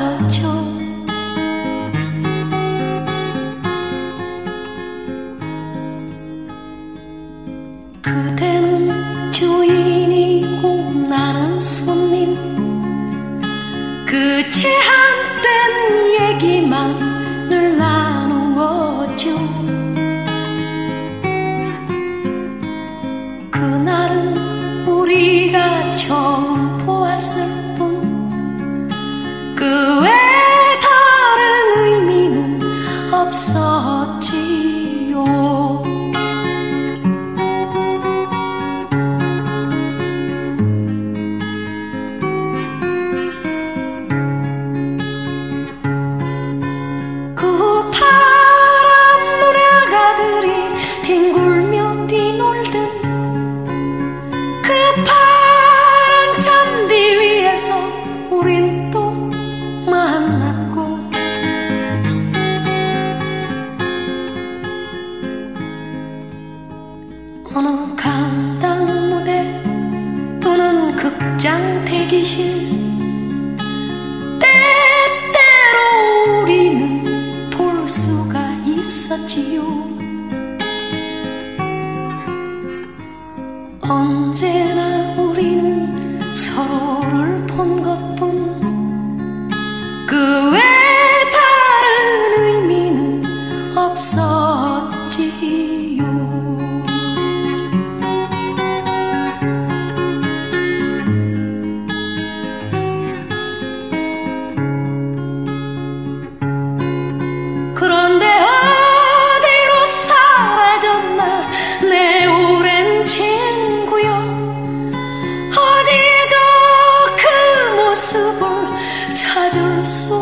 The choice. sou.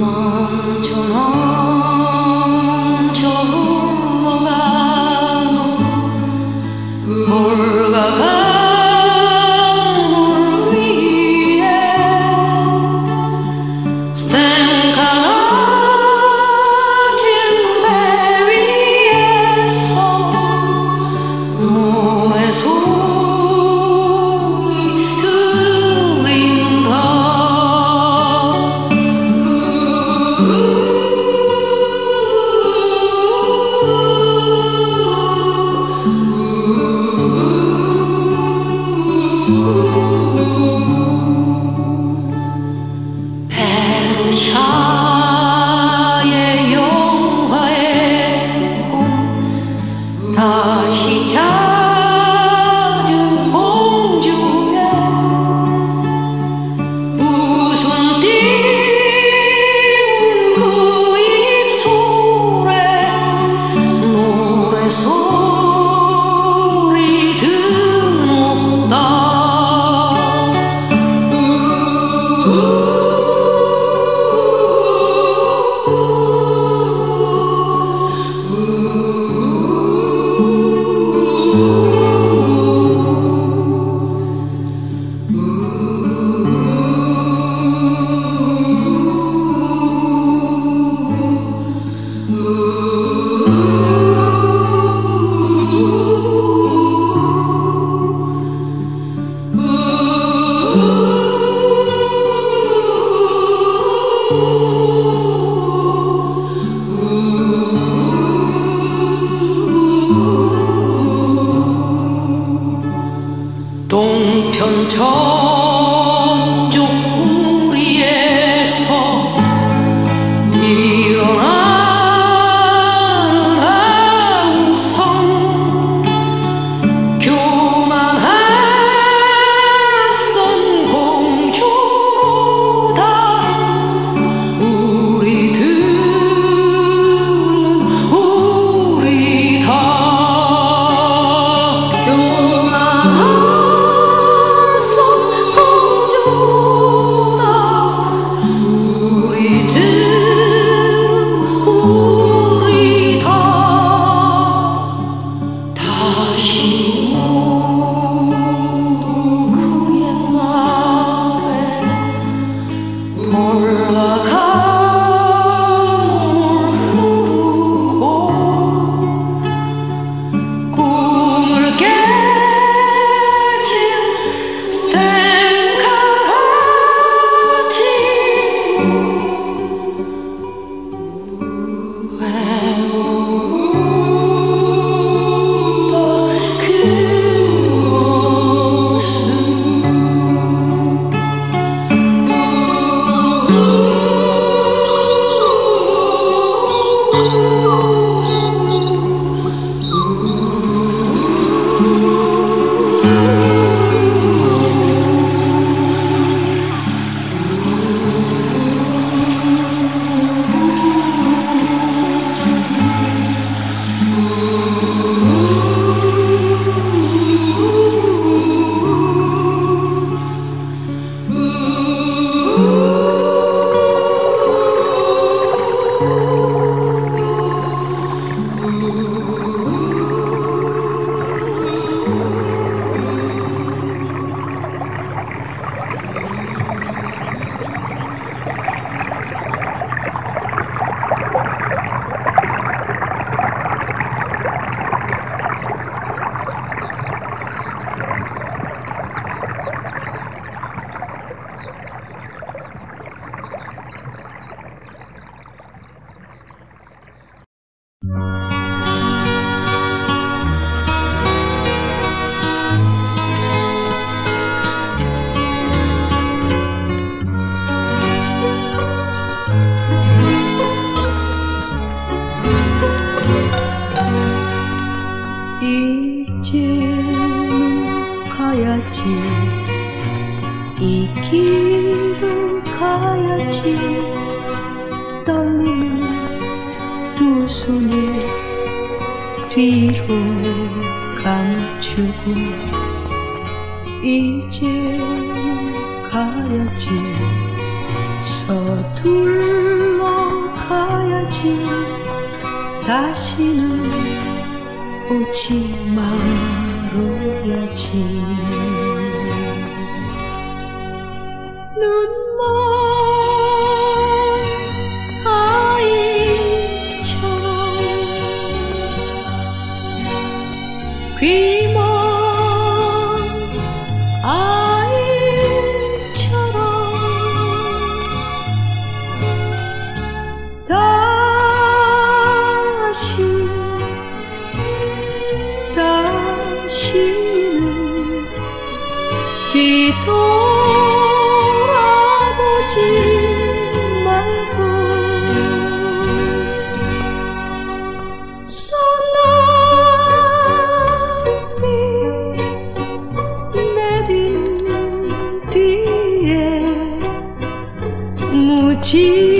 tomorrow. 가야지. 서둘러 가야지. 다시는 오지 말아야지. 눈물 记。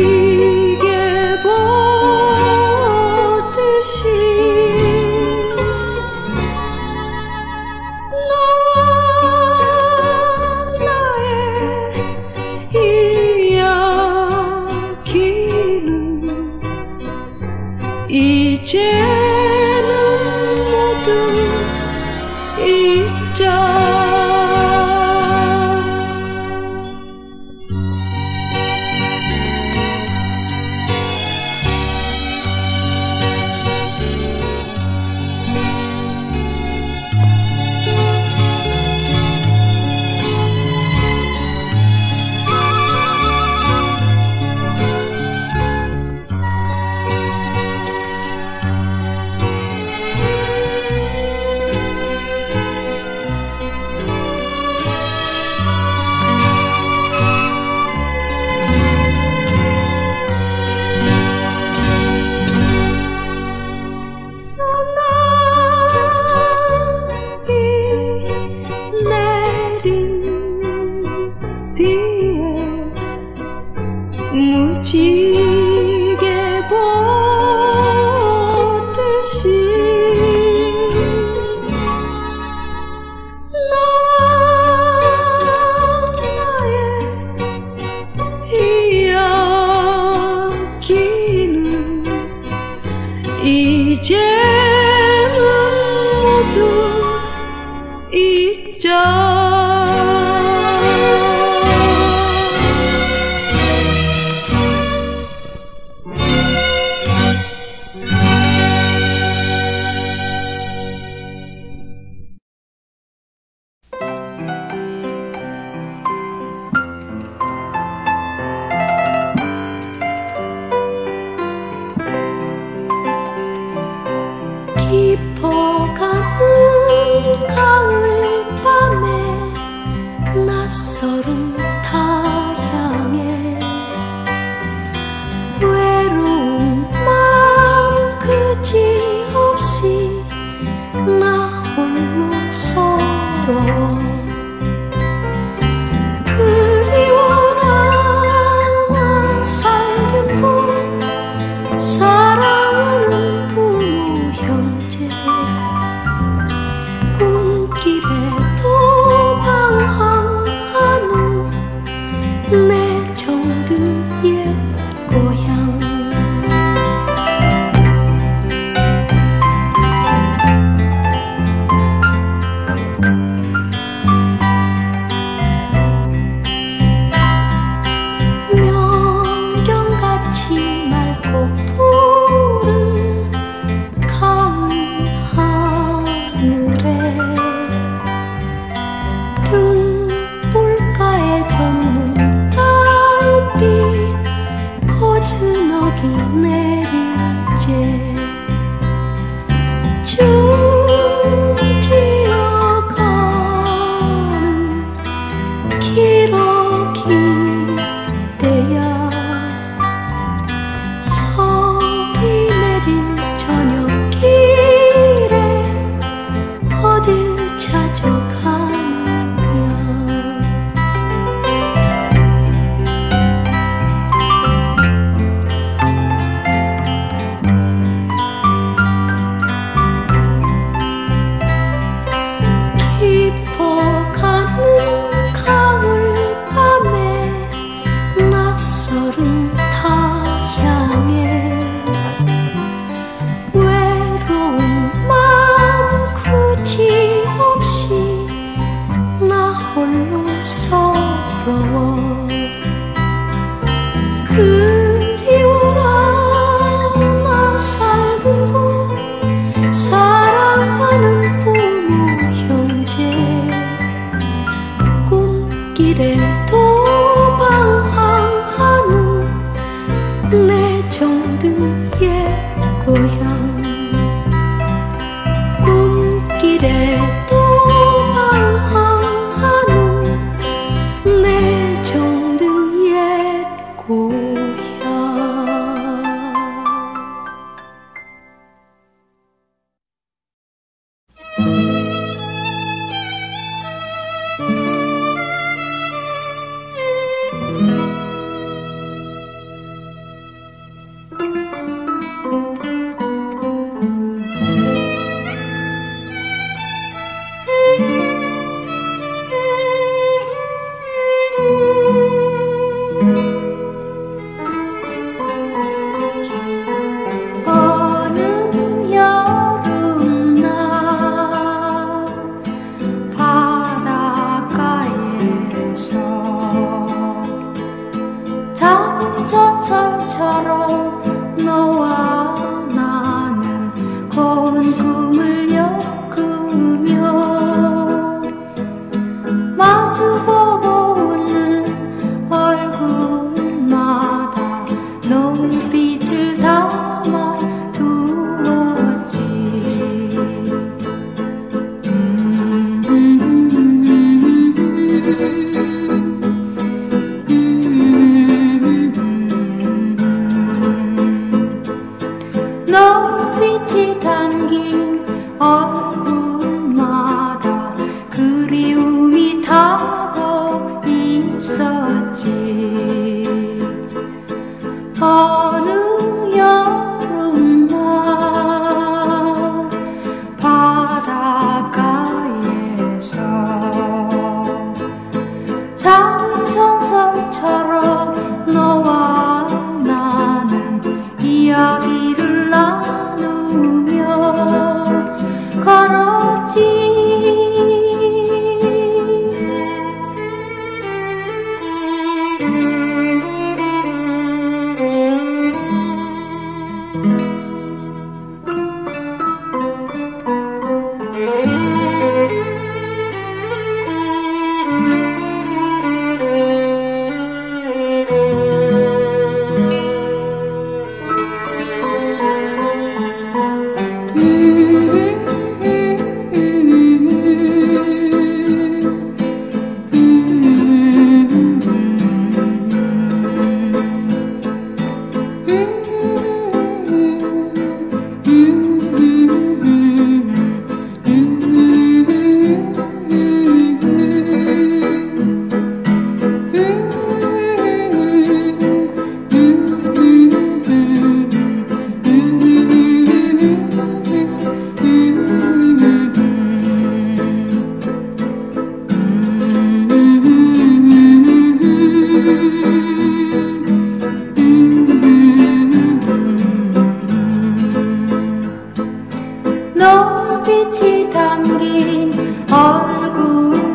눈빛이 담긴 얼굴.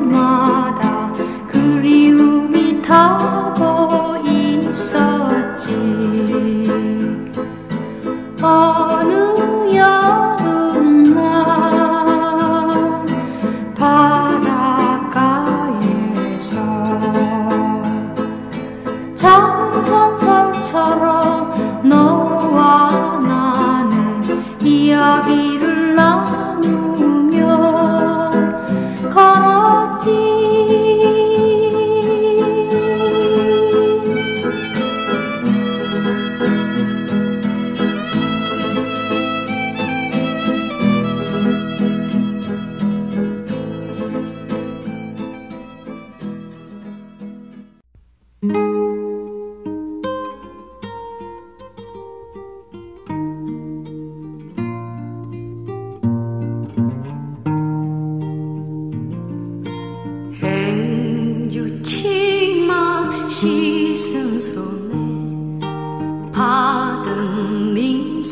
soleil, pas de mine